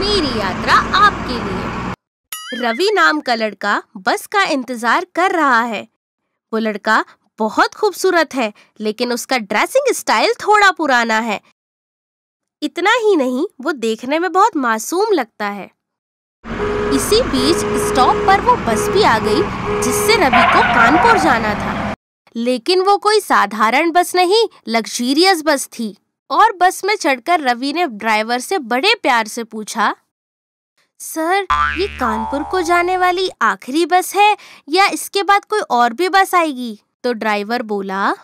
मेरी यात्रा आपके लिए। रवि नाम का लड़का बस का इंतज़ार कर रहा है। वो लड़का बहुत खूबसूरत है, लेकिन उसका ड्रेसिंग स्टाइल थोड़ा पुराना है। इतना ही नहीं, वो देखने में बहुत मासूम लगता है। इसी बीच स्टॉप पर वो बस भी आ गई, जिससे रवि को कानपुर जाना था। लेकिन वो कोई साधारण बस नहीं, लग्जीरियस बस थी। और बस में चढ़कर रवि ने ड्राइवर से बड़े प्यार से पूछा सर ये कानपुर को जाने वाली आखिरी बस है या इसके बाद कोई और भी बस आएगी? तो ड्राइवर बोला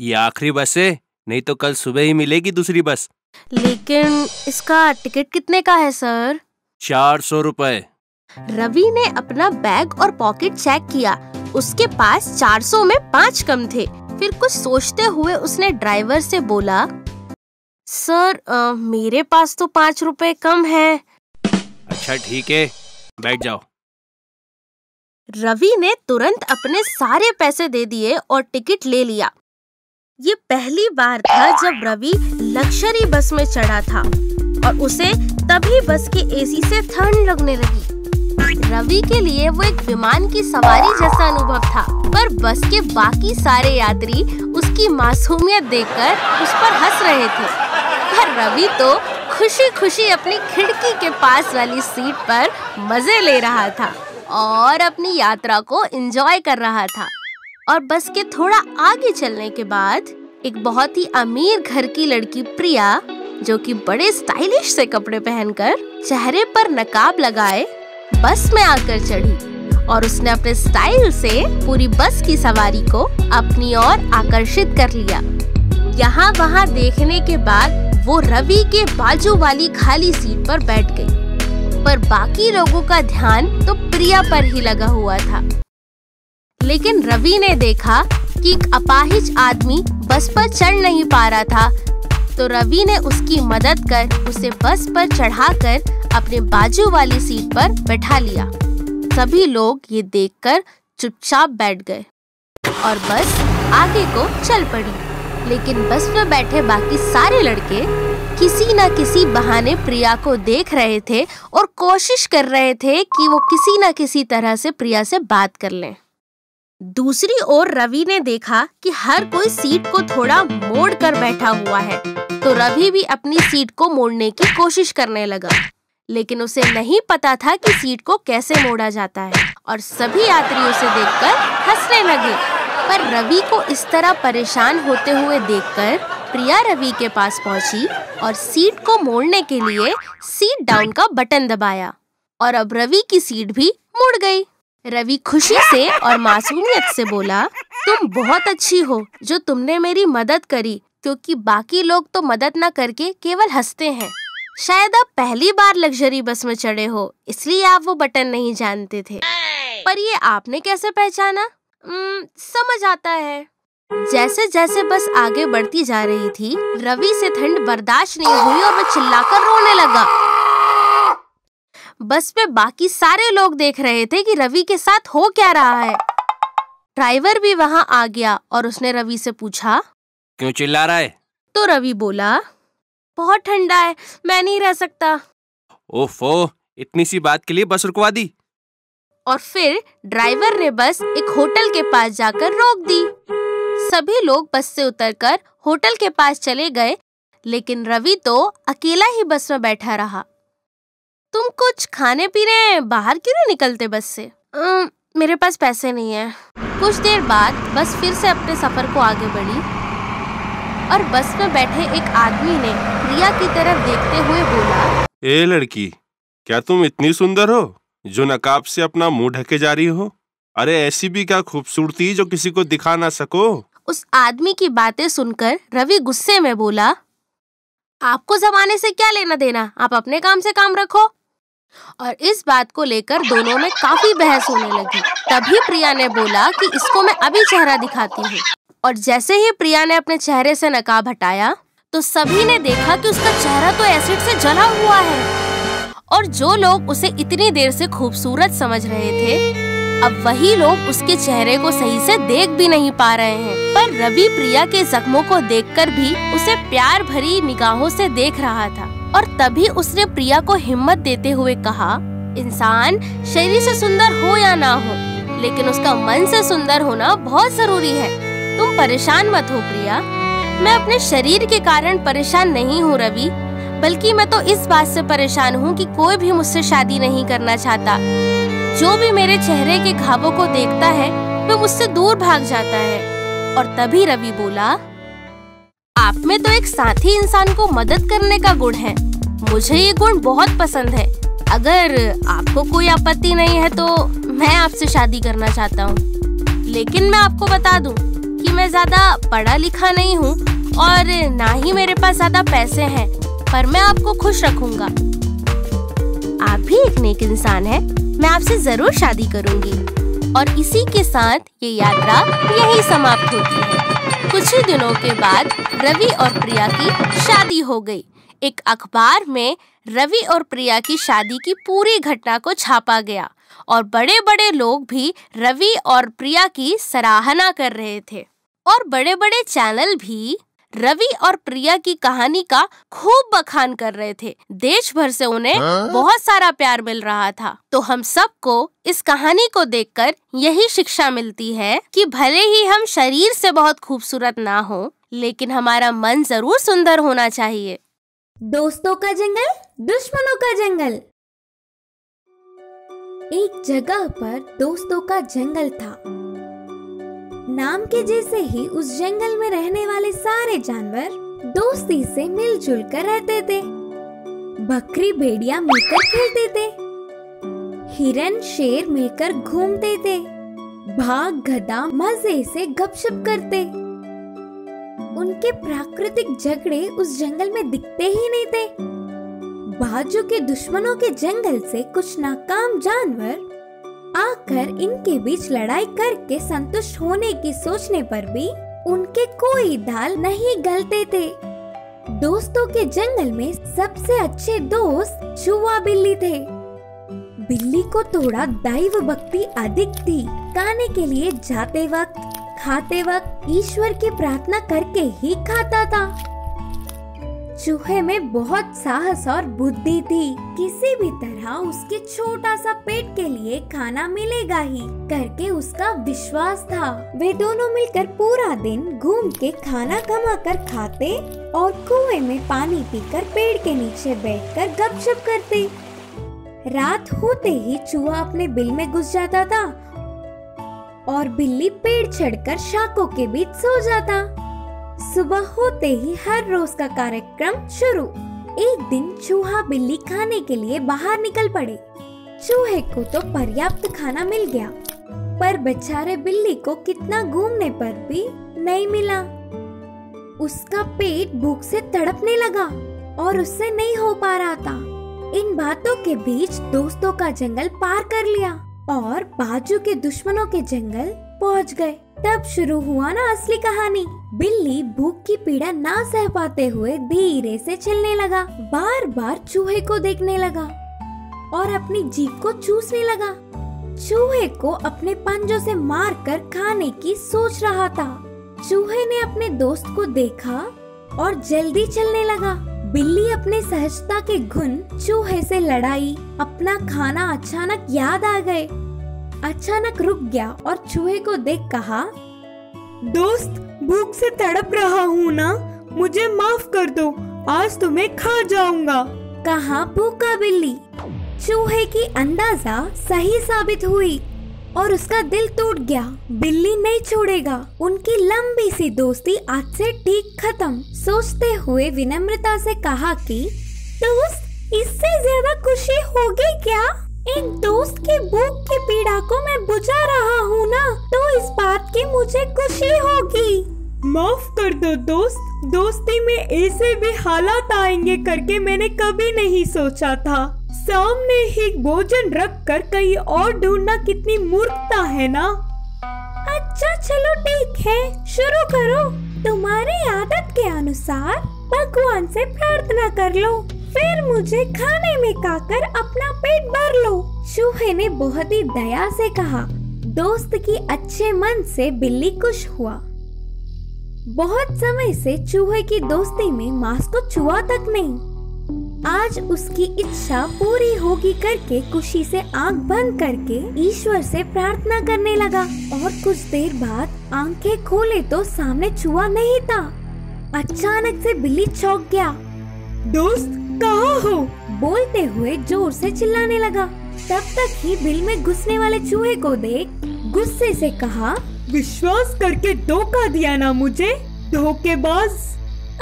ये आखिरी बस है नहीं तो कल सुबह ही मिलेगी दूसरी बस. लेकिन इसका टिकट कितने का है सर? चार सौ रूपए. रवि ने अपना बैग और पॉकेट चेक किया उसके पास 400 में पाँच कम थे। फिर कुछ सोचते हुए उसने ड्राइवर से बोला सर आ, मेरे पास तो पाँच रुपए कम है। अच्छा ठीक है। बैठ जाओ। रवि ने तुरंत अपने सारे पैसे दे दिए और टिकट ले लिया। ये पहली बार था जब रवि लक्जरी बस में चढ़ा था और उसे तभी बस के एसी से ठंड लगने लगी। रवि के लिए वो एक विमान की सवारी जैसा अनुभव था। बस के बाकी सारे यात्री उसकी मासूमियत देखकर उस पर हंस रहे थे। पर रवि तो खुशी खुशी अपनी खिड़की के पास वाली सीट पर मज़े ले रहा था और अपनी यात्रा को एंजॉय कर रहा था। और बस के थोड़ा आगे चलने के बाद एक बहुत ही अमीर घर की लड़की प्रिया, जो कि बड़े स्टाइलिश से कपड़े पहनकर चेहरे पर नकाब लगाए, बस में आकर चढ़ी। और उसने अपने स्टाइल से पूरी बस की सवारी को अपनी ओर आकर्षित कर लिया। यहाँ वहाँ देखने के बाद वो रवि के बाजू वाली खाली सीट पर बैठ गई। पर बाकी लोगों का ध्यान तो प्रिया पर ही लगा हुआ था। लेकिन रवि ने देखा कि एक अपाहिज आदमी बस पर चढ़ नहीं पा रहा था तो रवि ने उसकी मदद कर उसे बस पर चढ़ाकर अपने बाजू वाली सीट पर बैठा लिया। सभी लोग ये देखकर चुपचाप बैठ गए। और बस आगे को चल पड़ी। लेकिन बस में बैठे बाकी सारे लड़के किसी न किसी बहाने प्रिया को देख रहे थे और कोशिश कर रहे थे कि वो किसी न किसी तरह से प्रिया से बात कर लें। दूसरी ओर रवि ने देखा कि हर कोई सीट को थोड़ा मोड़ कर बैठा हुआ है। तो रवि भी अपनी सीट को मोड़ने की कोशिश करने लगा। लेकिन उसे नहीं पता था कि सीट को कैसे मोड़ा जाता है। और सभी यात्री उसे देखकर हंसने लगे। पर रवि को इस तरह परेशान होते हुए देखकर प्रिया रवि के पास पहुँची और सीट को मोड़ने के लिए सीट डाउन का बटन दबाया। और अब रवि की सीट भी मुड़ गई। रवि खुशी से और मासूमियत से बोला, तुम बहुत अच्छी हो, जो तुमने मेरी मदद करी, क्योंकि बाकी लोग तो मदद न करके केवल हँसते हैं। शायद आप पहली बार लग्जरी बस में चढ़े हो इसलिए आप वो बटन नहीं जानते थे। पर ये आपने कैसे पहचाना? समझ आता है। जैसे जैसे बस आगे बढ़ती जा रही थी रवि से ठंड बर्दाश्त नहीं हुई और वह चिल्लाकर रोने लगा। बस पे बाकी सारे लोग देख रहे थे कि रवि के साथ हो क्या रहा है। ड्राइवर भी वहाँ आ गया और उसने रवि से पूछा क्यों चिल्ला रहा है? तो रवि बोला बहुत ठंडा है मैं नहीं रह सकता। ओफो इतनी सी बात के लिए बस रुकवा दी। और फिर ड्राइवर ने बस एक होटल के पास जाकर रोक दी। सभी लोग बस से उतरकर होटल के पास चले गए लेकिन रवि तो अकेला ही बस में बैठा रहा। तुम कुछ खाने पीने बाहर क्यों नहीं निकलते बस से? आ, मेरे पास पैसे नहीं है। कुछ देर बाद बस फिर से अपने सफ़र को आगे बढ़ी। और बस में बैठे एक आदमी ने प्रिया की तरफ़ देखते हुए बोला ए लड़की क्या तुम इतनी सुंदर हो जो नकाब से अपना मुँह ढके जा रही हो? अरे ऐसी भी क्या खूबसूरती जो किसी को दिखा ना सको? उस आदमी की बातें सुनकर रवि गुस्से में बोला आपको जमाने से क्या लेना देना? आप अपने काम से काम रखो। और इस बात को लेकर दोनों में काफ़ी बहस होने लगी। तभी प्रिया ने बोला कि इसको मैं अभी चेहरा दिखाती हूँ। और जैसे ही प्रिया ने अपने चेहरे से नकाब हटाया तो सभी ने देखा कि उसका चेहरा तो एसिड से जला हुआ है। और जो लोग उसे इतनी देर से खूबसूरत समझ रहे थे, अब वही लोग उसके चेहरे को सही से देख भी नहीं पा रहे हैं। पर रवि प्रिया के जख्मों को देखकर भी उसे प्यार भरी निगाहों से देख रहा था। और तभी उसने प्रिया को हिम्मत देते हुए कहा, इंसान, शरीर से सुंदर हो या ना हो, लेकिन उसका मन से सुंदर होना बहुत ज़रूरी है। तुम परेशान मत हो, प्रिया। मैं अपने शरीर के कारण परेशान नहीं हूँ, रवि। बल्कि मैं तो इस बात से परेशान हूँ कि कोई भी मुझसे शादी नहीं करना चाहता। जो भी मेरे चेहरे के घावों को देखता है, वह मुझसे दूर भाग जाता है। और तभी रवि बोला, आप में तो एक साथी इंसान को मदद करने का गुण है। मुझे ये गुण बहुत पसंद है। अगर आपको कोई आपत्ति नहीं है तो मैं आपसे शादी करना चाहता हूँ। लेकिन मैं आपको बता दूँ कि मैं ज़्यादा पढ़ा लिखा नहीं हूँ और ना ही मेरे पास ज़्यादा पैसे हैं, पर मैं आपको खुश रखूँगा। आप भी एक नेक इंसान है, मैं आपसे ज़रूर शादी करूँगी। और इसी के साथ ये यात्रा यही समाप्त होती है। कुछ ही दिनों के बाद रवि और प्रिया की शादी हो गई। एक अखबार में रवि और प्रिया की शादी की पूरी घटना को छापा गया और बड़े बड़े लोग भी रवि और प्रिया की सराहना कर रहे थे। और बड़े बड़े चैनल भी रवि और प्रिया की कहानी का खूब बखान कर रहे थे। देश भर से उन्हें बहुत सारा प्यार मिल रहा था। तो हम सबको इस कहानी को देखकर यही शिक्षा मिलती है कि भले ही हम शरीर से बहुत खूबसूरत ना हो लेकिन हमारा मन ज़रूर सुंदर होना चाहिए। दोस्तों का जंगल दुश्मनों का जंगल। एक जगह पर दोस्तों का जंगल था। नाम के जैसे ही उस जंगल में रहने वाले सारे जानवर दोस्ती से मिलजुल कर रहते थे। बकरी, भेड़िया मिलकर खेलते थे। हिरन, शेर मिलकर घूमते थे। भाग गधा मज़े से गपशप करते। उनके प्राकृतिक झगड़े उस जंगल में दिखते ही नहीं थे। बाजू के दुश्मनों के जंगल से कुछ नाकाम जानवर आकर इनके बीच लड़ाई करके संतुष्ट होने की सोचने पर भी उनके कोई दाल नहीं गलते थे। दोस्तों के जंगल में सबसे अच्छे दोस्त चुहा बिल्ली थे। बिल्ली को थोड़ा दैव भक्ति अधिक थी। खाने के लिए जाते वक्त, खाते वक्त ईश्वर की प्रार्थना करके ही खाता था। चूहे में बहुत साहस और बुद्धि थी। किसी भी तरह उसके छोटा सा पेट के लिए खाना मिलेगा ही, करके उसका विश्वास था। वे दोनों मिलकर पूरा दिन घूम के खाना कमा कर खाते और कुएँ में पानी पीकर पेड़ के नीचे बैठकर गपशप करते। रात होते ही चूहा अपने बिल में घुस जाता था और बिल्ली पेड़ चढ़कर शाखों के बीच सो जाता। सुबह होते ही हर रोज का कार्यक्रम शुरू। एक दिन चूहा बिल्ली खाने के लिए बाहर निकल पड़े। चूहे को तो पर्याप्त खाना मिल गया, पर बेचारे बिल्ली को कितना घूमने पर भी नहीं मिला। उसका पेट भूख से तड़पने लगा और उससे नहीं हो पा रहा था। इन बातों के बीच दोस्तों का जंगल पार कर लिया और बाजू के दुश्मनों के जंगल पहुँच गए। तब शुरू हुआ ना असली कहानी। बिल्ली भूख की पीड़ा ना सह पाते हुए धीरे से चलने लगा। बार बार चूहे को देखने लगा और अपनी जीभ को चूसने लगा। चूहे को अपने पंजों से मारकर खाने की सोच रहा था। चूहे ने अपने दोस्त को देखा और जल्दी चलने लगा। बिल्ली अपने सहजता के गुण चूहे से लड़ाई, अपना खाना अचानक याद आ गए। अचानक रुक गया और चूहे को देख कहा, दोस्त, भूख से तड़प रहा हूँ ना? मुझे माफ़ कर दो, आज तुम्हें खा जाऊँगा। कहा भूखा बिल्ली। चूहे की अंदाज़ा सही साबित हुई और उसका दिल टूट गया। बिल्ली नहीं छोड़ेगा, उनकी लंबी सी दोस्ती आज से ठीक खत्म। सोचते हुए विनम्रता से कहा कि, दोस्त, इससे ज़्यादा खुशी होगी क्या? एक दोस्त की भूख की पीड़ा को मैं बुझा रहा हूँ ना तो इस बात की मुझे खुशी होगी। माफ़ कर दो दोस्त। दोस्ती में ऐसे भी हालात आएँगे करके मैंने कभी नहीं सोचा था। सामने ही भोजन रख कर कहीं और ढूंढना कितनी मूर्खता है ना? अच्छा चलो ठीक है शुरू करो। तुम्हारी आदत के अनुसार भगवान से प्रार्थना कर लो। फिर मुझे खाने में खाकर अपना पेट भर लो। चूहे ने बहुत ही दया से कहा। दोस्त की अच्छे मन से बिल्ली खुश हुआ। बहुत समय से चूहे की दोस्ती में मांस को छुआ तक नहीं। आज उसकी इच्छा पूरी होगी करके खुशी से आँख बंद करके ईश्वर से प्रार्थना करने लगा। और कुछ देर बाद आँखें खोले तो सामने चूहा नहीं था। अचानक से बिल्ली चौंक गया। दोस्त कहाँ हो? बोलते हुए ज़ोर से चिल्लाने लगा। तब तक ही बिल में घुसने वाले चूहे को देख गुस्से से कहा, विश्वास करके धोखा दिया ना मुझे, धोखेबाज!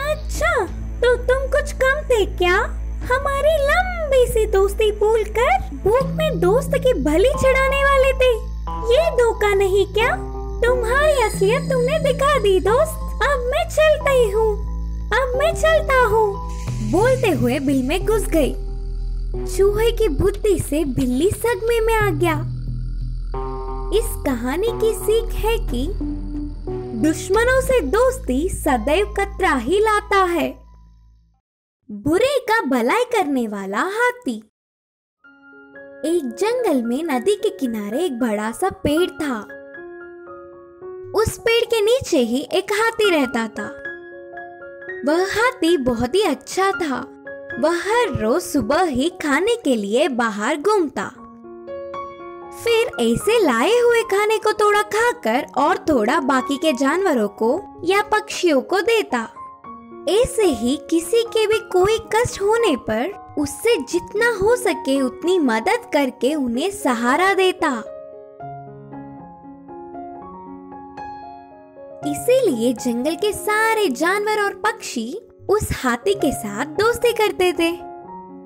अच्छा तो तुम कुछ कम थे क्या? हमारी लंबी सी दोस्ती भूल कर भूख में दोस्त की भली चढ़ाने वाले थे। ये धोखा नहीं क्या? तुम्हारी असलियत तुमने दिखा दी, दोस्त। अब मैं चलता ही हूँ, अब मैं चलता हूँ। बोलते हुए बिल में घुस गई। चूहे की बुद्धि से बिल्ली सदमे में आ गया। इस कहानी की सीख है कि दुश्मनों से दोस्ती सदैव कतरा ही लाता है। बुरे का भलाई करने वाला हाथी। एक जंगल में नदी के किनारे एक बड़ा सा पेड़ था। उस पेड़ के नीचे ही एक हाथी रहता था। वह हाथी बहुत ही अच्छा था। वह हर रोज सुबह ही खाने के लिए बाहर घूमता। फिर ऐसे लाए हुए खाने को थोड़ा खाकर और थोड़ा बाकी के जानवरों को या पक्षियों को देता। ऐसे ही किसी के भी कोई कष्ट होने पर उससे जितना हो सके उतनी मदद करके उन्हें सहारा देता। इसीलिए जंगल के सारे जानवर और पक्षी उस हाथी के साथ दोस्ती करते थे।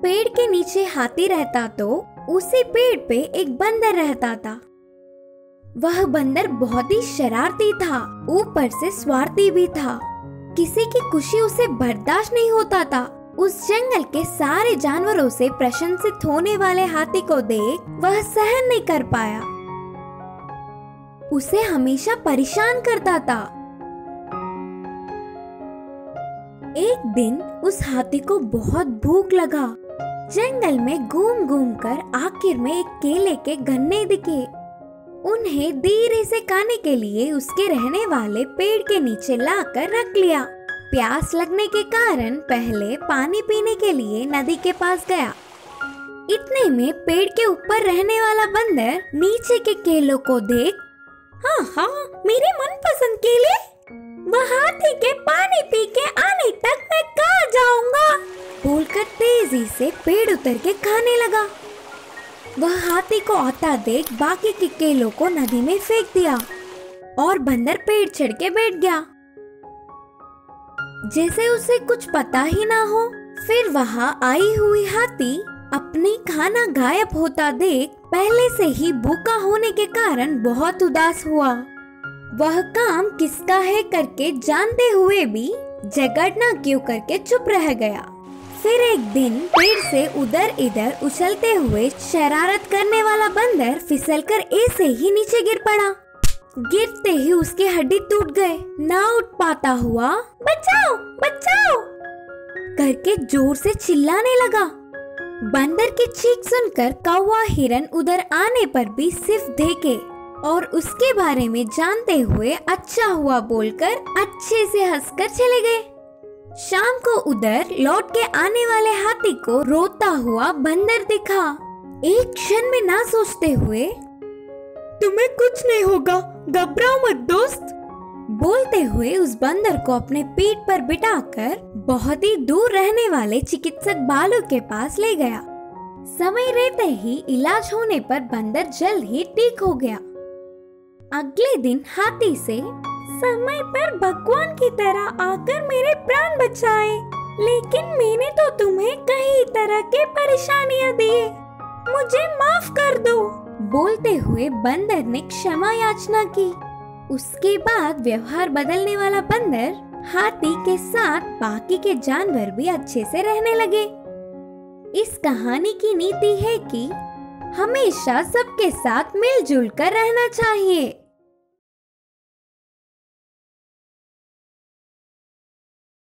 पेड़ के नीचे हाथी रहता तो उसी पेड़ पे एक बंदर रहता था। वह बंदर बहुत ही शरारती था, ऊपर से स्वार्थी भी था। किसी की खुशी उसे बर्दाश्त नहीं होता था। उस जंगल के सारे जानवरों से प्रशंसित होने वाले हाथी को देख वह सहन नहीं कर पाया। उसे हमेशा परेशान करता था। एक दिन उस हाथी को बहुत भूख लगा। जंगल में घूम घूम कर आखिर में एक केले के गन्ने दिखे। उन्हें धीरे से खाने के लिए उसके रहने वाले पेड़ के नीचे लाकर रख लिया। प्यास लगने के कारण पहले पानी पीने के लिए नदी के पास गया। इतने में पेड़ के ऊपर रहने वाला बंदर नीचे के केलों को देख हाँ हाँ मेरे मनपसंद केले वह हाथी के पानी पी के आने तक मैं कहा जाऊँगा। बोलकर तेज़ी से पेड़ उतर के खाने लगा। वह हाथी को आता देख बाकी के केलों को नदी में फेंक दिया और बंदर पेड़ चढ़ के बैठ गया। जैसे उसे कुछ पता ही ना हो, फिर वहाँ आई हुई हाथी अपनी खाना गायब होता देख पहले से ही भूखा होने के कारण बहुत उदास हुआ। वह काम किसका है करके जानते हुए भी जगड़ना क्यों करके चुप रह गया। फिर एक दिन पेड़ से उधर इधर उछलते हुए शरारत करने वाला बंदर फिसलकर ऐसे ही नीचे गिर पड़ा। गिरते ही उसके हड्डी टूट गए। ना उठ पाता हुआ, बचाओ बचाओ! करके ज़ोर से चिल्लाने लगा। बंदर की चीख सुनकर कौवा हिरन उधर आने पर भी सिर्फ़ देखे और उसके बारे में जानते हुए अच्छा हुआ बोलकर अच्छे से हंसकर चले गए। शाम को उधर लौट के आने वाले हाथी को रोता हुआ बंदर दिखा। एक क्षण में ना सोचते हुए, तुम्हें कुछ नहीं होगा, घबराओ मत, दोस्त। बोलते हुए उस बंदर को अपने पीठ पर बिठाकर बहुत ही दूर रहने वाले चिकित्सक बालू के पास ले गया। समय रहते ही इलाज होने पर बंदर जल्द ही ठीक हो गया। अगले दिन हाथी से, समय पर भगवान की तरह आकर मेरे प्राण बचाए, लेकिन मैंने तो तुम्हें कई तरह के परेशानियाँ दी। मुझे माफ़ कर दो। बोलते हुए बंदर ने क्षमा याचना की। उसके बाद व्यवहार बदलने वाला बंदर हाथी के साथ बाकी के जानवर भी अच्छे से रहने लगे। इस कहानी की नीति है कि हमेशा सबके साथ मिलजुल कर रहना चाहिए।